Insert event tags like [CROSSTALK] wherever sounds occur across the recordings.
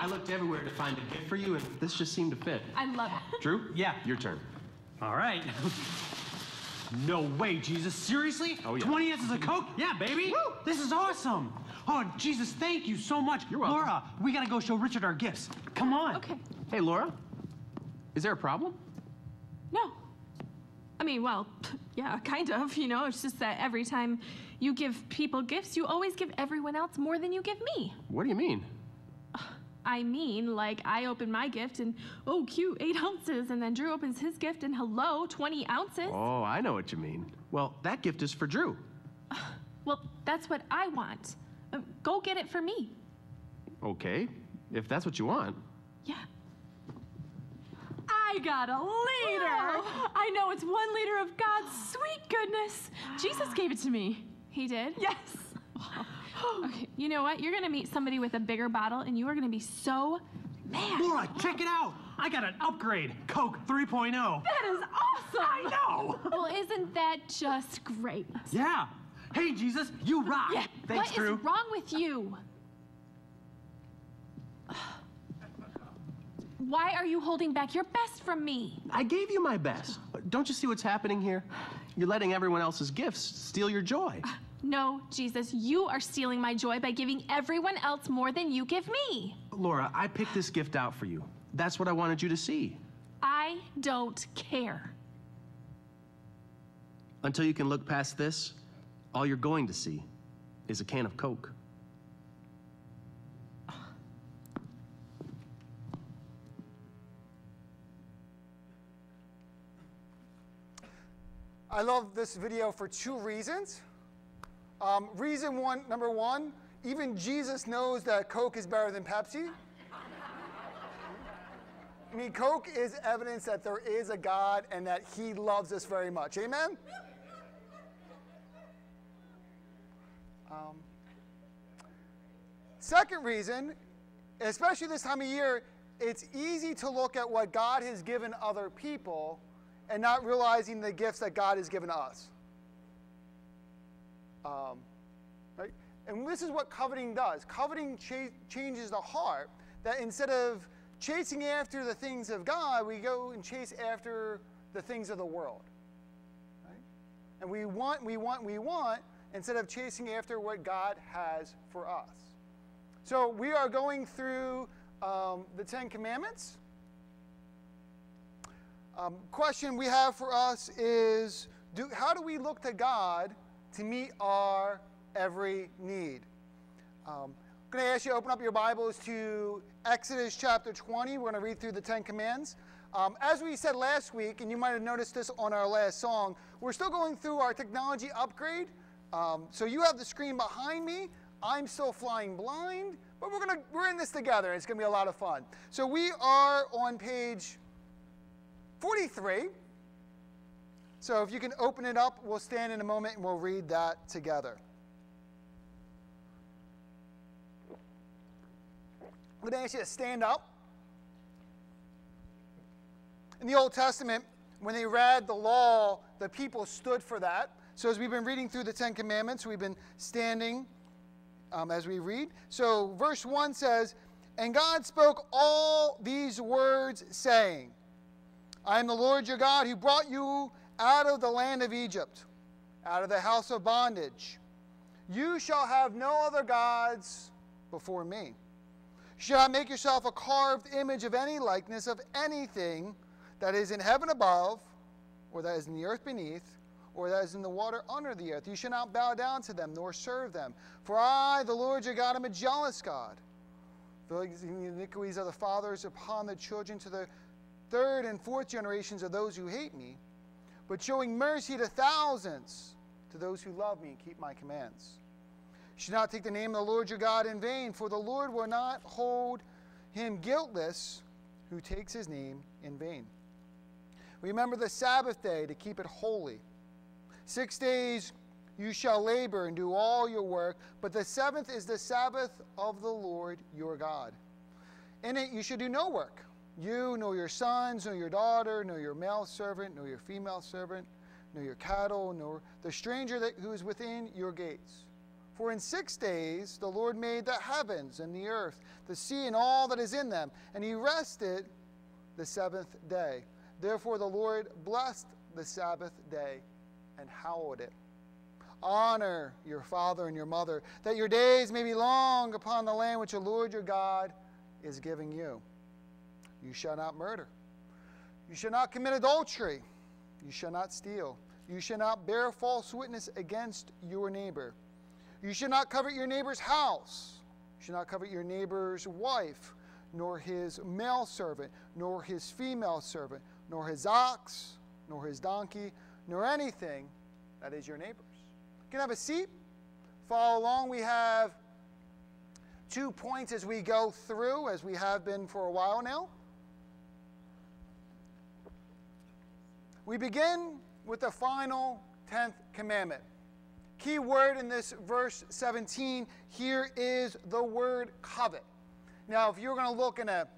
I looked everywhere to find a gift for you, and this just seemed to fit. I love it. Drew? Yeah. Your turn. All right. no way, Jesus. Seriously? Oh, yeah. 20 ounces of Coke? Yeah, baby. This is awesome. Oh, Jesus, thank you so much. You're welcome. Laura, we gotta go show Richard our gifts. Come on. Okay. Hey, Laura. Is there a problem? No. I mean, well, [LAUGHS] yeah, kind of, you know. It's just that every time you give people gifts, you always give everyone else more than you give me. What do you mean? I mean, like, I open my gift and, oh, cute, eight [LAUGHS] ounces. And then Drew opens his gift and, hello, 20 ounces. Oh, I know what you mean. Well, that gift is for Drew. [SIGHS] Well, that's what I want. Uh, go get it for me. Okay, if that's what you want. Yeah. I got a liter. I know it's one liter of God's sweet goodness. Jesus [GASPS] gave it to me. He did? Yes. [GASPS] Okay, you know what? You're gonna meet somebody with a bigger bottle, and you are gonna be so mad. Laura, check it out. I got an upgrade. Coke oh. 3.0. That is awesome. I know. Well, isn't that just great? Yeah. Hey, Jesus, you rock. Yeah. Thanks, What is Drew. wrong with you? Why are you holding back your best from me? I gave you my best. Don't you see what's happening here? You're letting everyone else's gifts steal your joy. [LAUGHS] No, Jesus, you are stealing my joy by giving everyone else more than you give me. Laura, I picked this gift out for you. That's what I wanted you to see. I don't care. Until you can look past this, all you're going to see is a can of Coke. I love this video for two reasons. Um, reason one, number one, even Jesus knows that Coke is better than Pepsi. I mean, Coke is evidence that there is a God and that He loves us very much. Amen? Um, second reason, especially this time of year, it's easy to look at what God has given other people and not realizing the gifts that God has given us. Um, right? And this is what coveting does. Coveting cha- changes the heart. That instead of chasing after the things of God, we go and chase after the things of the world. Right? And we want, we want, we want instead of chasing after what God has for us. So we are going through um, the Ten Commandments. Um, question we have for us is do, how do we look to God to meet our every need? Um, I'm going to ask you to open up your Bibles to Exodus chapter 20. We're going to read through the Ten Commands. Um, as we said last week, and you might have noticed this on our last song, we're still going through our technology upgrade. Um, so you have the screen behind me. I'm still flying blind, but we're gonna we're in this together. It's gonna be a lot of fun. So we are on page 43. So if you can open it up, we'll stand in a moment and we'll read that together. I'm going to ask you to stand up. In the Old Testament, when they read the law, the people stood for that. So as we've been reading through the Ten Commandments, we've been standing um, as we read. So verse 1 says, And God spoke all these words, saying, I am the Lord your God who brought you out of the land of Egypt, out of the house of bondage. You shall have no other gods before me. You shall not make yourself a carved image of any likeness of anything that is in heaven above, or that is in the earth beneath, or that is in the water under the earth. You shall not bow down to them, nor serve them. For I, the Lord your God, am a jealous God, visiting the iniquities of the fathers upon the children to the third and fourth generations of those who hate me, but showing mercy to thousands to those who love me and keep my commands. You should not take the name of the Lord your God in vain, for the Lord will not hold him guiltless who takes his name in vain. Remember the Sabbath day to keep it holy. Six days you shall labor and do all your work, but the seventh is the Sabbath of the Lord your God. In it you should do no work you, nor your sons, nor your daughter, nor your male servant, nor your female servant, nor your cattle, nor the stranger that, who is within your gates. For in six days the Lord made the heavens and the earth, the sea and all that is in them, and he rested the seventh day. Therefore the Lord blessed the Sabbath day and hallowed it. Honor your father and your mother, that your days may be long upon the land which the Lord your God is giving you. You shall not murder. You shall not commit adultery. You shall not steal. You shall not bear false witness against your neighbor. You shall not covet your neighbor's house. You shall not covet your neighbor's wife, nor his male servant, nor his female servant, nor his ox, nor his donkey, nor anything that is your neighbor's. You can have a seat. Follow along. We have two points as we go through, as we have been for a while now. We begin with the final 10th commandment. Key word in this verse 17 here is the word covet. Now, if you're going to look in a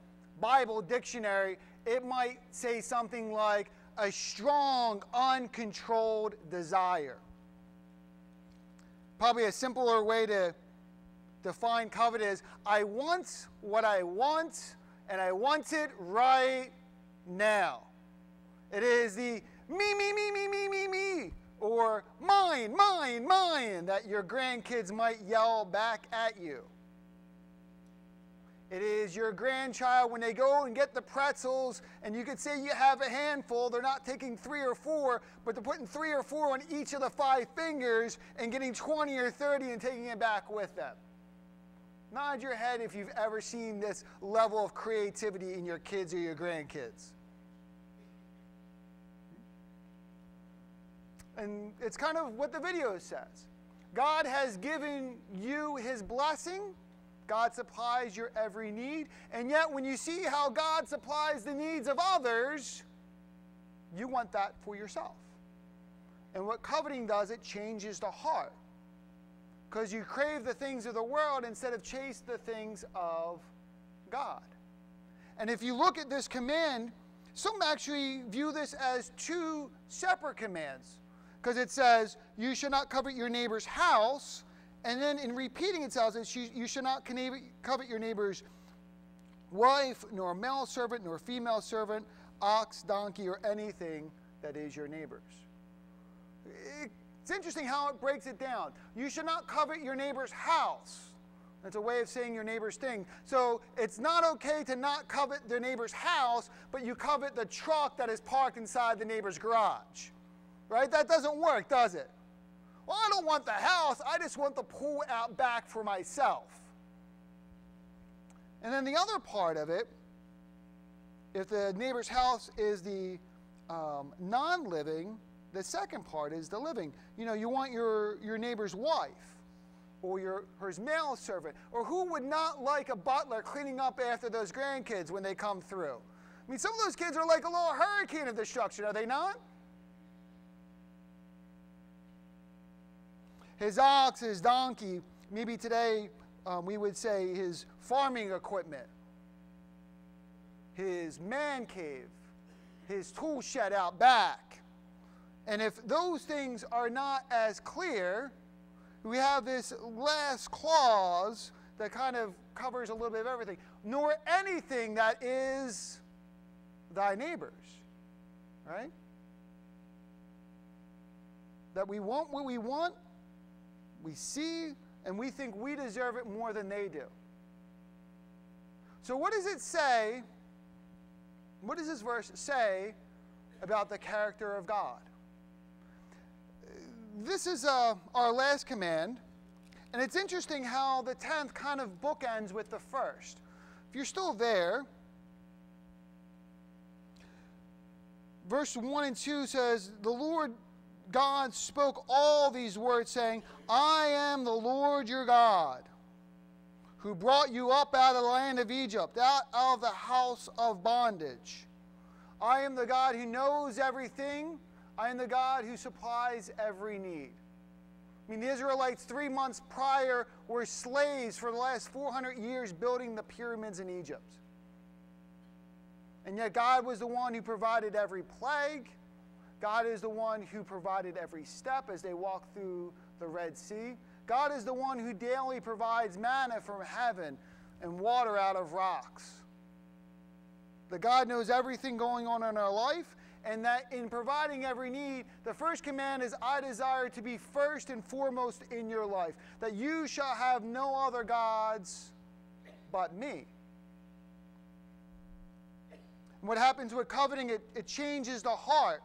Bible dictionary, it might say something like a strong, uncontrolled desire. Probably a simpler way to define covet is I want what I want, and I want it right now. It is the me, me, me, me, me, me, me, or mine, mine, mine that your grandkids might yell back at you. It is your grandchild when they go and get the pretzels, and you could say you have a handful. They're not taking three or four, but they're putting three or four on each of the five fingers and getting 20 or 30 and taking it back with them. Nod your head if you've ever seen this level of creativity in your kids or your grandkids. And it's kind of what the video says. God has given you his blessing. God supplies your every need. And yet, when you see how God supplies the needs of others, you want that for yourself. And what coveting does, it changes the heart. Because you crave the things of the world instead of chase the things of God. And if you look at this command, some actually view this as two separate commands because it says, You should not covet your neighbor's house. And then in repeating it tells us, You, you should not covet your neighbor's wife, nor male servant, nor female servant, ox, donkey, or anything that is your neighbor's. It's interesting how it breaks it down. You should not covet your neighbor's house. That's a way of saying your neighbor's thing. So it's not okay to not covet the neighbor's house, but you covet the truck that is parked inside the neighbor's garage. Right? That doesn't work, does it? Well, I don't want the house, I just want the pool out back for myself. And then the other part of it, if the neighbor's house is the um, non living, the second part is the living. You know, you want your, your neighbor's wife or your her male servant, or who would not like a butler cleaning up after those grandkids when they come through? I mean, some of those kids are like a little hurricane of destruction, are they not? His ox, his donkey, maybe today um, we would say his farming equipment, his man cave, his tool shed out back. And if those things are not as clear, we have this last clause that kind of covers a little bit of everything. Nor anything that is thy neighbor's. Right? That we want what we want we see and we think we deserve it more than they do. So, what does it say? What does this verse say about the character of God? This is uh, our last command, and it's interesting how the 10th kind of bookends with the first. If you're still there, verse 1 and 2 says, The Lord God spoke all these words, saying, I am the Lord your God, who brought you up out of the land of Egypt, out of the house of bondage. I am the God who knows everything. I am the God who supplies every need. I mean, the Israelites, three months prior, were slaves for the last 400 years building the pyramids in Egypt. And yet, God was the one who provided every plague. God is the one who provided every step as they walked through the Red Sea. God is the one who daily provides manna from heaven and water out of rocks. That God knows everything going on in our life, and that in providing every need, the first command is I desire to be first and foremost in your life, that you shall have no other gods but me. And what happens with coveting, it, it changes the heart.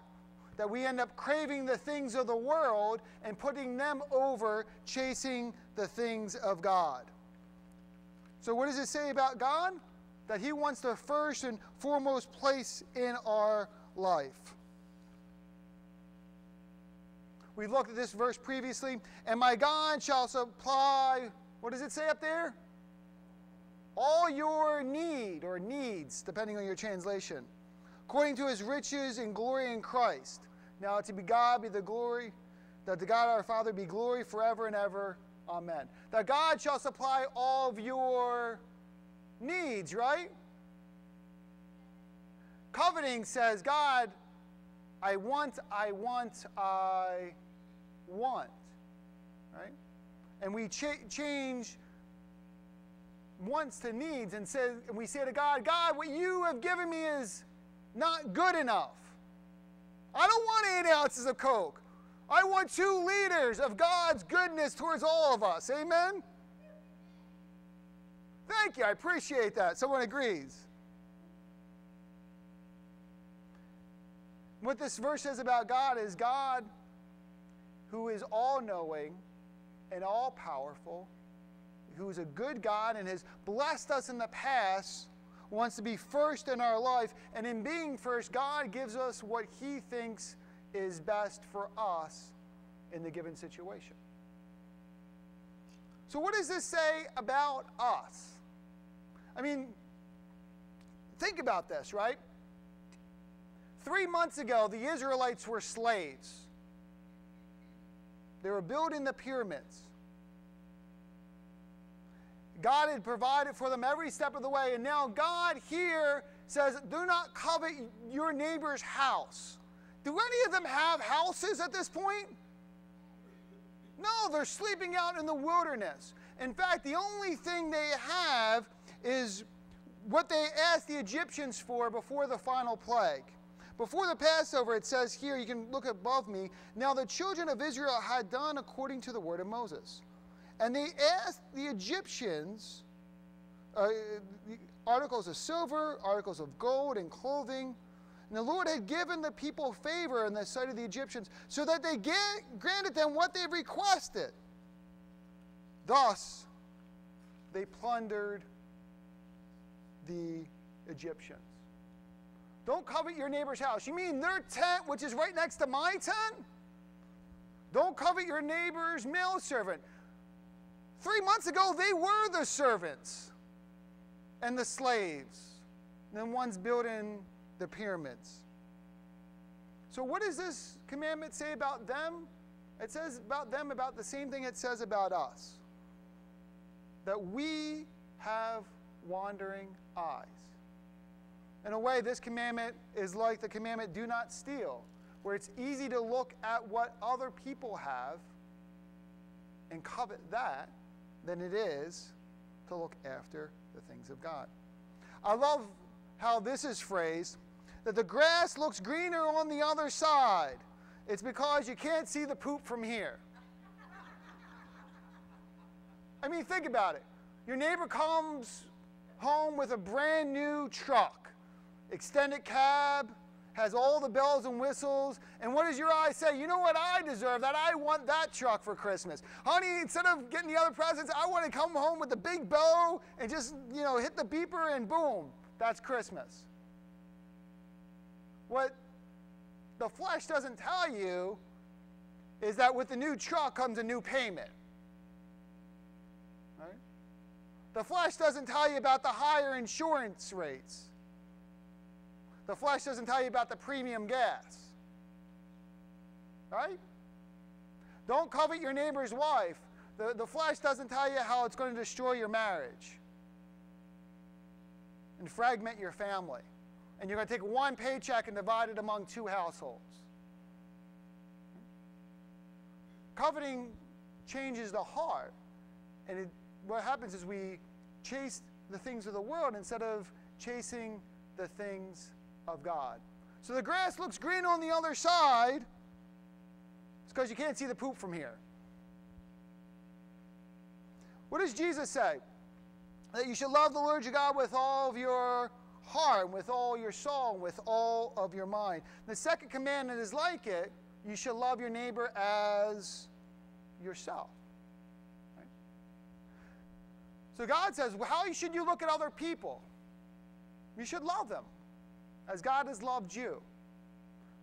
That we end up craving the things of the world and putting them over chasing the things of God. So, what does it say about God? That He wants the first and foremost place in our life. We looked at this verse previously. And my God shall supply, what does it say up there? All your need or needs, depending on your translation, according to his riches and glory in Christ. Now to be God be the glory, that to God our Father be glory forever and ever. Amen. That God shall supply all of your needs, right? Coveting says, God, I want, I want, I want. Right? And we cha- change wants to needs and says and we say to God, God, what you have given me is not good enough. I don't want eight ounces of Coke. I want two liters of God's goodness towards all of us. Amen? Thank you. I appreciate that. Someone agrees. What this verse says about God is God, who is all knowing and all powerful, who is a good God and has blessed us in the past, wants to be first in our life. And in being first, God gives us what He thinks is best for us in the given situation. So, what does this say about us? I mean, think about this, right? Three months ago, the Israelites were slaves. They were building the pyramids. God had provided for them every step of the way, and now God here says, Do not covet your neighbor's house. Do any of them have houses at this point? No, they're sleeping out in the wilderness. In fact, the only thing they have is what they asked the Egyptians for before the final plague. Before the Passover, it says here, you can look above me. Now the children of Israel had done according to the word of Moses. And they asked the Egyptians uh, articles of silver, articles of gold, and clothing. And the Lord had given the people favor in the sight of the Egyptians, so that they granted them what they requested. Thus, they plundered the Egyptians. Don't covet your neighbor's house. You mean their tent, which is right next to my tent? Don't covet your neighbor's male servant. Three months ago, they were the servants and the slaves, and the ones building the pyramids. So, what does this commandment say about them? It says about them about the same thing it says about us that we have wandering eyes. In a way, this commandment is like the commandment do not steal, where it's easy to look at what other people have and covet that than it is to look after the things of God. I love how this is phrased that the grass looks greener on the other side. It's because you can't see the poop from here. I mean, think about it. Your neighbor comes home with a brand new truck, extended cab, has all the bells and whistles. And what does your eye say? You know what I deserve? That I want that truck for Christmas. Honey, instead of getting the other presents, I want to come home with the big bow and just, you know, hit the beeper and boom, that's Christmas. What the flesh doesn't tell you is that with the new truck comes a new payment. Right? The flesh doesn't tell you about the higher insurance rates. The flesh doesn't tell you about the premium gas. Right? Don't covet your neighbor's wife. The, the flesh doesn't tell you how it's going to destroy your marriage and fragment your family. And you're going to take one paycheck and divide it among two households. Coveting changes the heart. And it, what happens is we chase the things of the world instead of chasing the things of God. So the grass looks green on the other side. It's because you can't see the poop from here. What does Jesus say? That you should love the Lord your God with all of your heart, with all your soul, and with all of your mind. The second commandment is like it you should love your neighbor as yourself. Right? So God says, well, how should you look at other people? You should love them as God has loved you.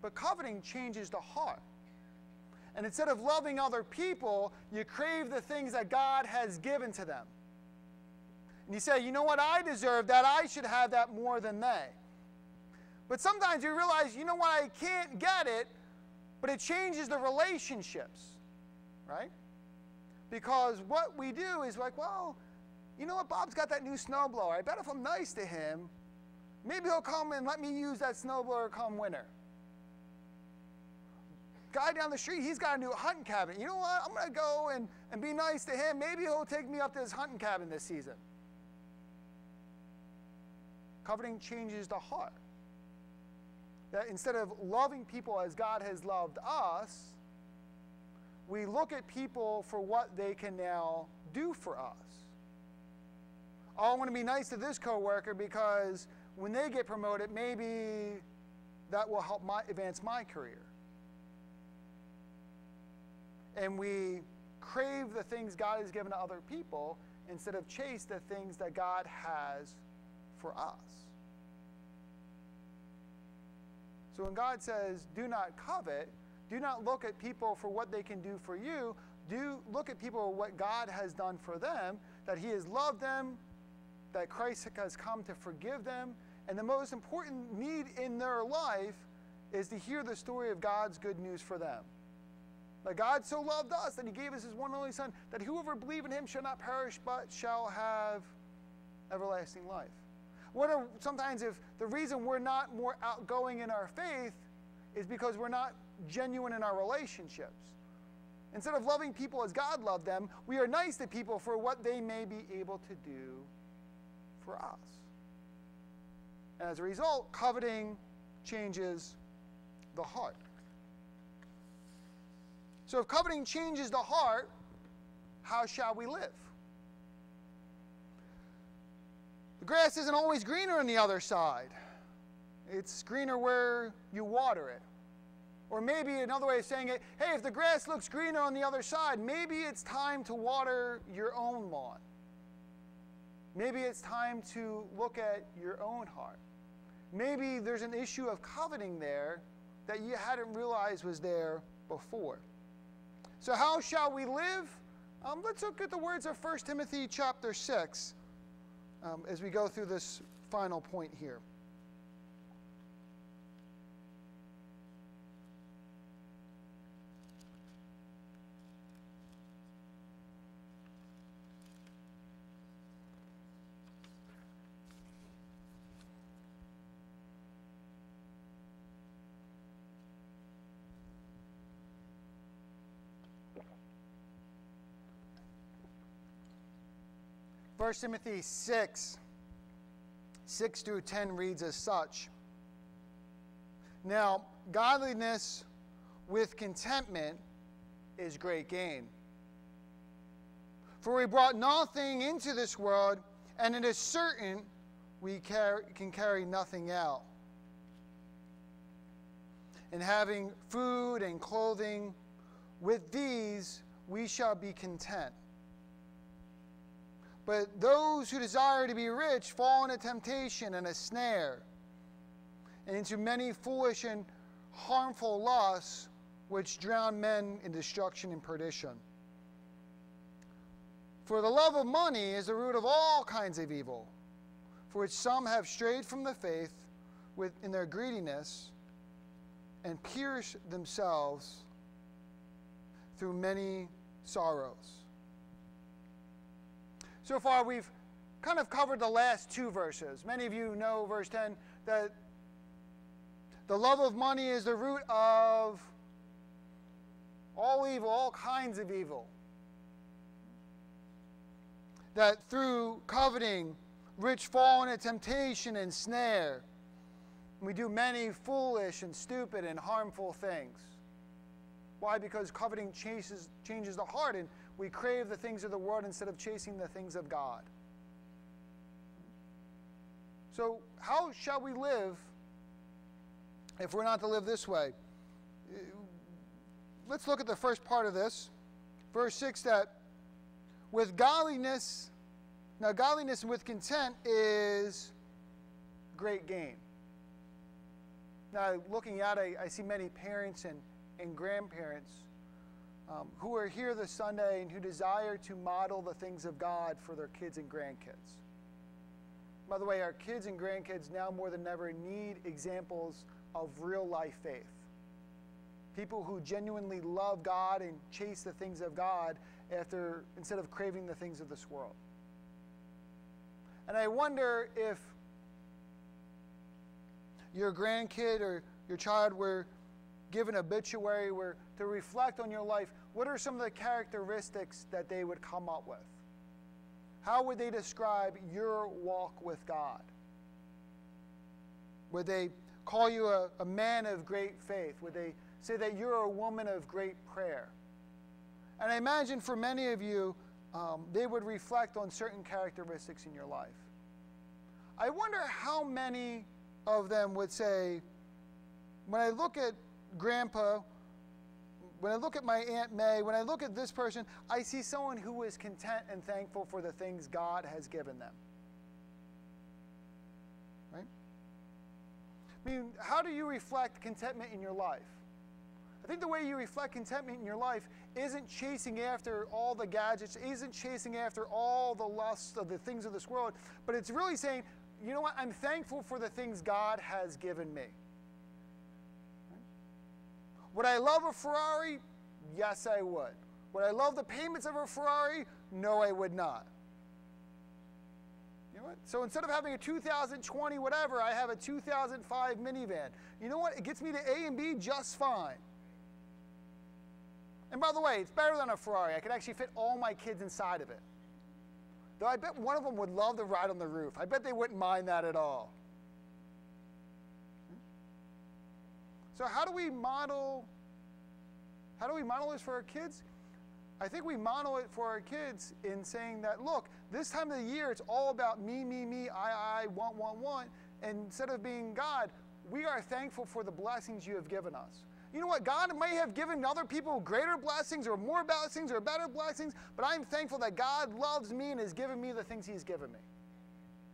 But coveting changes the heart. And instead of loving other people, you crave the things that God has given to them. And you say, you know what, I deserve that. I should have that more than they. But sometimes you realize, you know what, I can't get it, but it changes the relationships, right? Because what we do is like, well, you know what, Bob's got that new snowblower. I bet if I'm nice to him, maybe he'll come and let me use that snowblower come winter guy down the street, he's got a new hunting cabin. You know what? I'm going to go and, and be nice to him. Maybe he'll take me up to his hunting cabin this season. Coveting changes the heart. That instead of loving people as God has loved us, we look at people for what they can now do for us. Oh, I want to be nice to this coworker because when they get promoted, maybe that will help my, advance my career. And we crave the things God has given to other people instead of chase the things that God has for us. So when God says, do not covet, do not look at people for what they can do for you, do look at people what God has done for them, that He has loved them, that Christ has come to forgive them, and the most important need in their life is to hear the story of God's good news for them. That God so loved us that he gave us his one and only Son, that whoever believe in him shall not perish but shall have everlasting life. What are sometimes if the reason we're not more outgoing in our faith is because we're not genuine in our relationships. Instead of loving people as God loved them, we are nice to people for what they may be able to do for us. And as a result, coveting changes the heart. So if coveting changes the heart, how shall we live? The grass isn't always greener on the other side. It's greener where you water it. Or maybe another way of saying it hey, if the grass looks greener on the other side, maybe it's time to water your own lawn. Maybe it's time to look at your own heart. Maybe there's an issue of coveting there that you hadn't realized was there before. So, how shall we live? Um, let's look at the words of 1 Timothy chapter 6 um, as we go through this final point here. First Timothy 6, 6 through 10 reads as such. Now, godliness with contentment is great gain. For we brought nothing into this world, and it is certain we can carry nothing out. And having food and clothing, with these we shall be content. But those who desire to be rich fall into temptation and a snare, and into many foolish and harmful lusts which drown men in destruction and perdition. For the love of money is the root of all kinds of evil, for which some have strayed from the faith with, in their greediness and pierced themselves through many sorrows. So far, we've kind of covered the last two verses. Many of you know verse 10 that the love of money is the root of all evil, all kinds of evil. that through coveting, rich fall into temptation and snare. We do many foolish and stupid and harmful things. Why? Because coveting chases, changes the heart and we crave the things of the world instead of chasing the things of God. So, how shall we live if we're not to live this way? Uh, let's look at the first part of this. Verse 6 that with godliness, now godliness with content is great gain. Now, looking at it, I see many parents and, and grandparents um, who are here this Sunday and who desire to model the things of God for their kids and grandkids. By the way, our kids and grandkids now more than ever need examples of real life faith. People who genuinely love God and chase the things of God after instead of craving the things of this world. And I wonder if your grandkid or your child were given obituary were to reflect on your life, what are some of the characteristics that they would come up with? How would they describe your walk with God? Would they call you a, a man of great faith? Would they say that you're a woman of great prayer? And I imagine for many of you, um, they would reflect on certain characteristics in your life. I wonder how many of them would say, when I look at grandpa, when I look at my Aunt May, when I look at this person, I see someone who is content and thankful for the things God has given them. Right? I mean, how do you reflect contentment in your life? I think the way you reflect contentment in your life isn't chasing after all the gadgets, isn't chasing after all the lusts of the things of this world, but it's really saying, you know what, I'm thankful for the things God has given me. Would I love a Ferrari? Yes, I would. Would I love the payments of a Ferrari? No, I would not. You know what? So instead of having a 2020 whatever, I have a 2005 minivan. You know what? It gets me to A and B just fine. And by the way, it's better than a Ferrari. I could actually fit all my kids inside of it. Though I bet one of them would love to ride on the roof. I bet they wouldn't mind that at all. So how do we model how do we model this for our kids? I think we model it for our kids in saying that look, this time of the year it's all about me, me, me, I, I, want, want, want. And instead of being God, we are thankful for the blessings you have given us. You know what? God may have given other people greater blessings or more blessings or better blessings, but I'm thankful that God loves me and has given me the things He's given me.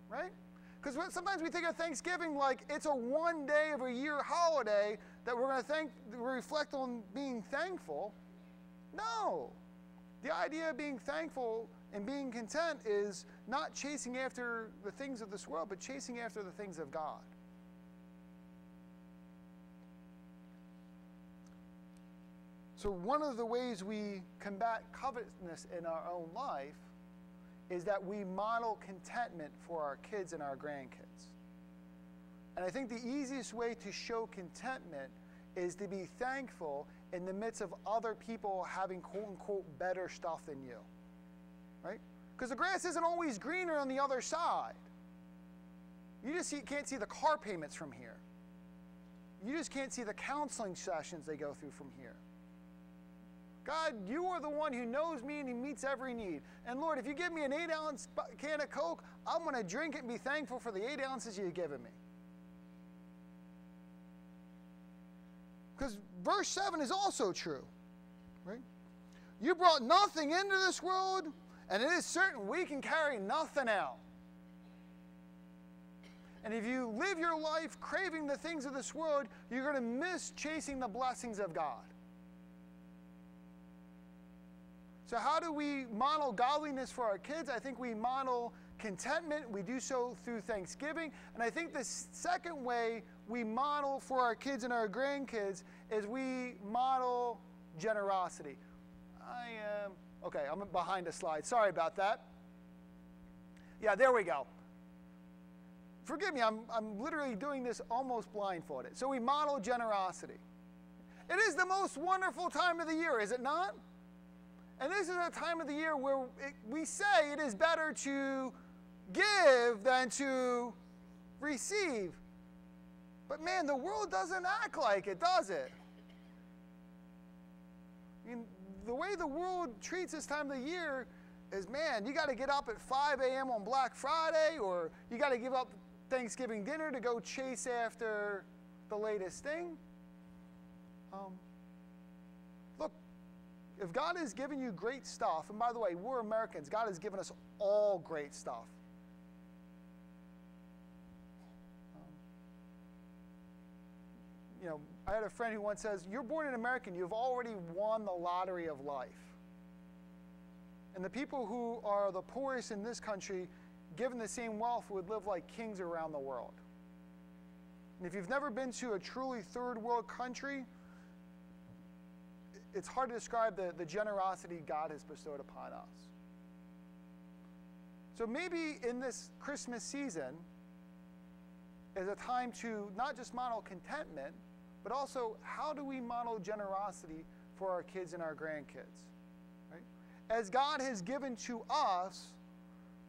Right? Because sometimes we think of Thanksgiving like it's a one day of a year holiday that we're going to thank, reflect on being thankful. No. The idea of being thankful and being content is not chasing after the things of this world, but chasing after the things of God. So, one of the ways we combat covetousness in our own life is that we model contentment for our kids and our grandkids. And I think the easiest way to show contentment is to be thankful in the midst of other people having quote unquote better stuff than you. Right? Because the grass isn't always greener on the other side. You just see, can't see the car payments from here. You just can't see the counseling sessions they go through from here. God, you are the one who knows me and he meets every need. And Lord, if you give me an eight ounce can of Coke, I'm going to drink it and be thankful for the eight ounces you've given me. Because verse 7 is also true. Right? You brought nothing into this world, and it is certain we can carry nothing out. And if you live your life craving the things of this world, you're going to miss chasing the blessings of God. So, how do we model godliness for our kids? I think we model contentment. We do so through thanksgiving. And I think the second way we model for our kids and our grandkids is we model generosity. I am, okay, I'm behind a slide. Sorry about that. Yeah, there we go. Forgive me, I'm, I'm literally doing this almost blindfolded. So we model generosity. It is the most wonderful time of the year, is it not? And this is a time of the year where it, we say it is better to give than to receive. But man, the world doesn't act like it, does it? I mean, the way the world treats this time of the year is man, you got to get up at 5 a.m. on Black Friday, or you got to give up Thanksgiving dinner to go chase after the latest thing. Um, if God has given you great stuff, and by the way, we're Americans, God has given us all great stuff. You know, I had a friend who once says, You're born an American, you've already won the lottery of life. And the people who are the poorest in this country, given the same wealth, would live like kings around the world. And if you've never been to a truly third world country, it's hard to describe the, the generosity God has bestowed upon us. So maybe in this Christmas season is a time to not just model contentment, but also how do we model generosity for our kids and our grandkids? Right? As God has given to us,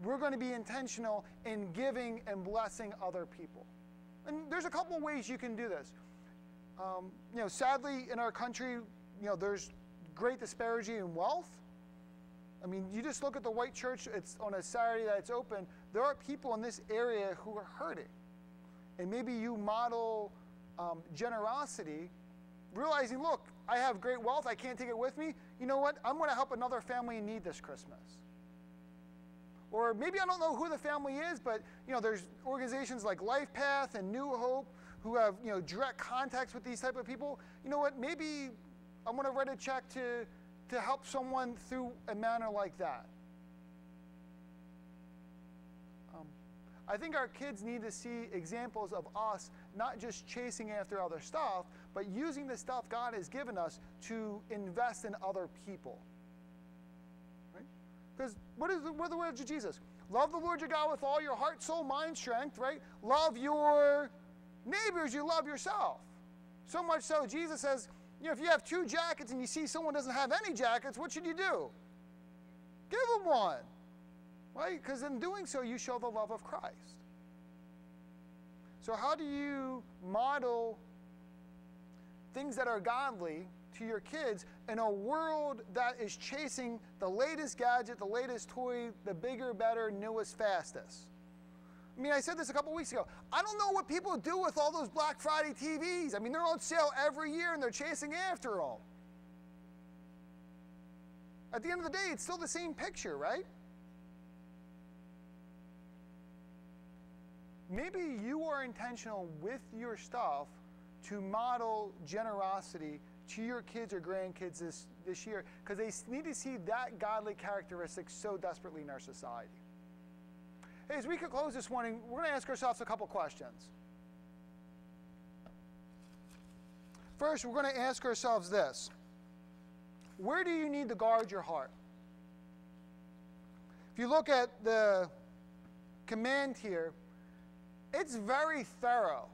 we're going to be intentional in giving and blessing other people. And there's a couple ways you can do this. Um, you know, sadly, in our country, you know, there's great disparity in wealth. I mean, you just look at the white church, it's on a Saturday that it's open, there are people in this area who are hurting. And maybe you model um, generosity, realizing, look, I have great wealth, I can't take it with me. You know what? I'm going to help another family in need this Christmas. Or maybe I don't know who the family is, but you know, there's organizations like Life Path and New Hope who have you know direct contacts with these type of people. You know what? Maybe I'm going to write a check to to help someone through a manner like that. Um, I think our kids need to see examples of us not just chasing after other stuff, but using the stuff God has given us to invest in other people. Right? Because what, is the, what are the words of Jesus? Love the Lord your God with all your heart, soul, mind, strength, right? Love your neighbors, you love yourself. So much so, Jesus says, you know, if you have two jackets and you see someone doesn't have any jackets, what should you do? Give them one, right? Because in doing so, you show the love of Christ. So, how do you model things that are godly to your kids in a world that is chasing the latest gadget, the latest toy, the bigger, better, newest, fastest. I mean, I said this a couple weeks ago. I don't know what people do with all those Black Friday TVs. I mean, they're on sale every year and they're chasing after them. At the end of the day, it's still the same picture, right? Maybe you are intentional with your stuff to model generosity to your kids or grandkids this, this year because they need to see that godly characteristic so desperately in our society. Hey, as we could close this morning, we're going to ask ourselves a couple questions. First, we're going to ask ourselves this Where do you need to guard your heart? If you look at the command here, it's very thorough.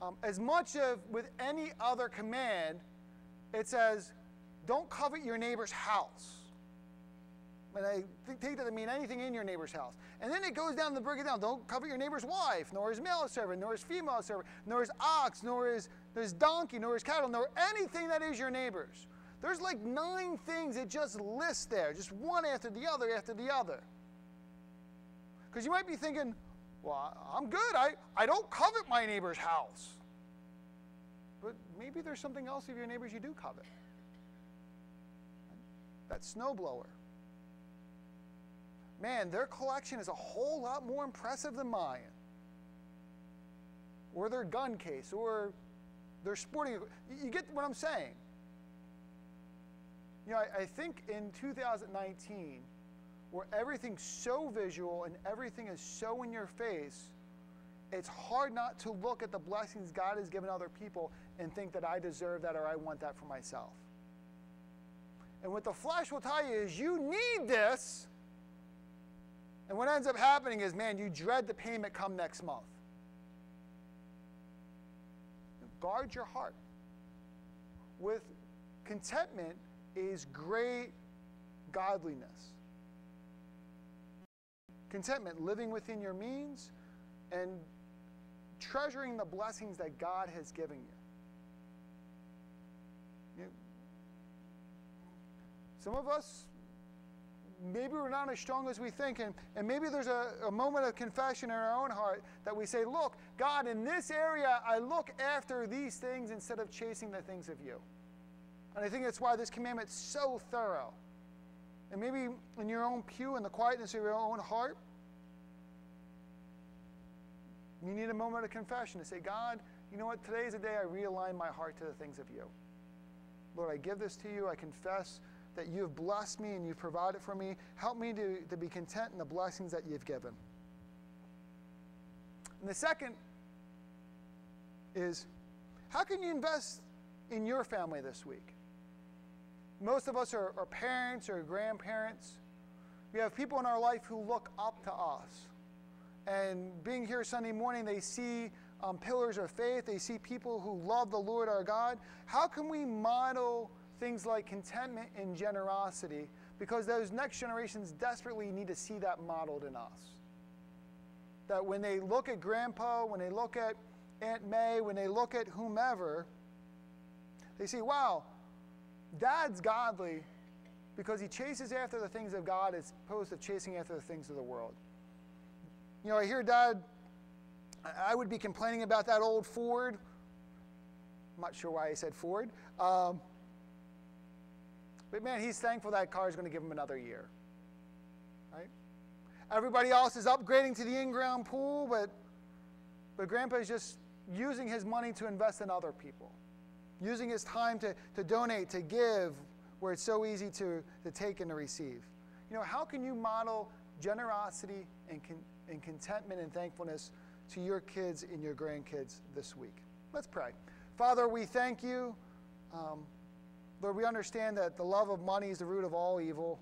Um, as much as with any other command, it says, don't covet your neighbor's house. And I take that to mean anything in your neighbor's house. And then it goes down to break it down. Don't covet your neighbor's wife, nor his male servant, nor his female servant, nor his ox, nor his, his donkey, nor his cattle, nor anything that is your neighbor's. There's like nine things it just lists there, just one after the other after the other. Because you might be thinking, well, I'm good. I, I don't covet my neighbor's house. But maybe there's something else of your neighbors you do covet. That snowblower. Man, their collection is a whole lot more impressive than mine. Or their gun case, or their sporting. You get what I'm saying? You know, I, I think in 2019, where everything's so visual and everything is so in your face, it's hard not to look at the blessings God has given other people and think that I deserve that or I want that for myself. And what the flesh will tell you is you need this. And what ends up happening is, man, you dread the payment come next month. Guard your heart. With contentment is great godliness. Contentment, living within your means and treasuring the blessings that God has given you. you some of us, maybe we're not as strong as we think, and, and maybe there's a, a moment of confession in our own heart that we say, Look, God, in this area, I look after these things instead of chasing the things of you. And I think that's why this commandment's so thorough. And maybe in your own pew, in the quietness of your own heart, you need a moment of confession to say, God, you know what? Today is the day I realign my heart to the things of you. Lord, I give this to you. I confess that you have blessed me and you've provided for me. Help me to, to be content in the blessings that you've given. And the second is how can you invest in your family this week? Most of us are, are parents or grandparents. We have people in our life who look up to us. And being here Sunday morning, they see um, pillars of faith, they see people who love the Lord our God. How can we model things like contentment and generosity? Because those next generations desperately need to see that modeled in us. That when they look at grandpa, when they look at Aunt May, when they look at whomever, they see, wow, dad's godly because he chases after the things of God as opposed to chasing after the things of the world. You know, I hear Dad, I would be complaining about that old Ford. I'm not sure why I said Ford. Um, but man, he's thankful that car is going to give him another year. Right? Everybody else is upgrading to the in ground pool, but, but Grandpa is just using his money to invest in other people, using his time to, to donate, to give, where it's so easy to, to take and to receive. You know, how can you model generosity and, con- and contentment and thankfulness to your kids and your grandkids this week. Let's pray. Father, we thank you. Um, Lord, we understand that the love of money is the root of all evil.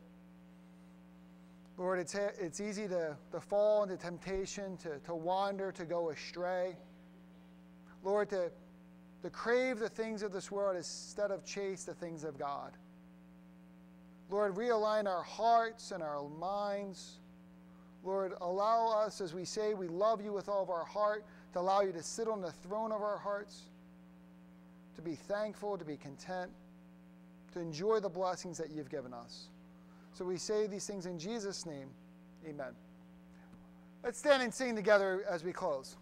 Lord, it's, it's easy to, to fall into temptation, to, to wander, to go astray. Lord, to, to crave the things of this world instead of chase the things of God. Lord, realign our hearts and our minds. Lord, allow us, as we say, we love you with all of our heart, to allow you to sit on the throne of our hearts, to be thankful, to be content, to enjoy the blessings that you've given us. So we say these things in Jesus' name. Amen. Let's stand and sing together as we close.